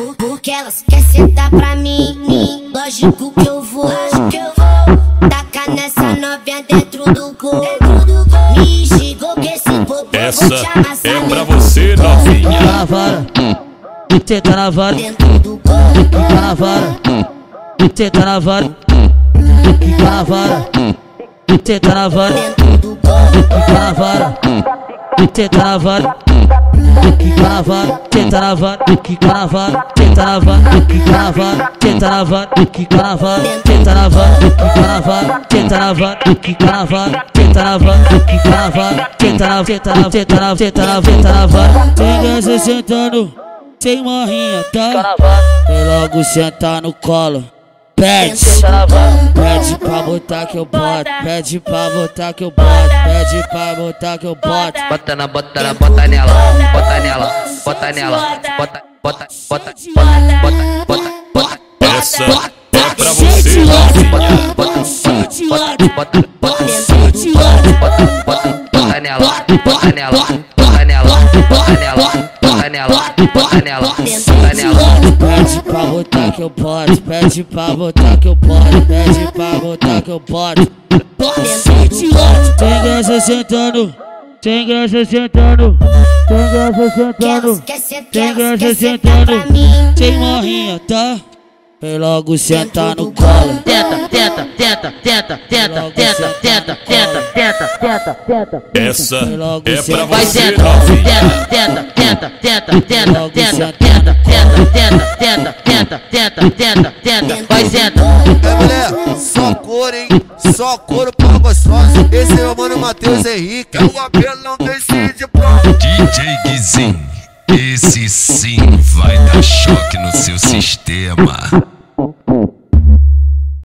Por- Porque elas querem sentar pra mim. Lógico que eu vou. Que eu vou. Tacar nessa novinha dentro do gol. Me xingou que esse bobo Essa vou te amassar é pra você, novinha. Tá na vara, cê tá na vara, Dentro do gol. tá na vara, cê tá na vara, tá na vara, cê tá na vara, Dentro do gol. tá na vara, cê tá na vara, Duque carnaval, tenta carnaval, duque carnaval, tenta carnaval, duque carnaval, tenta carnaval, duque carnaval, tenta carnaval, duque carnaval, tenta carnaval, duque carnaval, tenta carnaval, duque carnaval, tenta carnaval, tenta carnaval, tenta carnaval, tenta carnaval, tenta carnaval. Chega se sentando, sem morrinha, tá? E logo sentar no colo. Pede, pede pra botar que eu boto, pede pra botar que eu boto, pede pra botar que eu boto. Bota na, bota na, bota nela, bota nela, bota nela, bota, bota, bota, bota, bota, bota, bota. Essa é pra você. Bota, bota, bota, bota, bota, bota, bota bota nela, bota nela, bota nela, bota nela, bota nela, bota nela. Pede pra botar que eu boto, pede pra botar que eu boto, pede pra botar que eu boto. Tem graça sentando, tem graça sentando, tem graça sentando, tem graça sentando, sem morrinha, tá? Vem logo sentar no colo. Tenta, tenta, tenta, tenta, tenta, tenta, tenta, tenta, tenta, tenta, tenta. Essa é pra Vai você, tenta, novinha. tenta, tenta, tenta, tenta, tenta, tenta, tenta, tenta, tenta, tenta, tenta, tenta, tenta, vai senta. É mulher, só couro, hein? Só couro pra gostosa. Esse é o mano Matheus Henrique. É o apelão decide pronto. DJ Guizin, esse sim vai dar choque no seu sistema.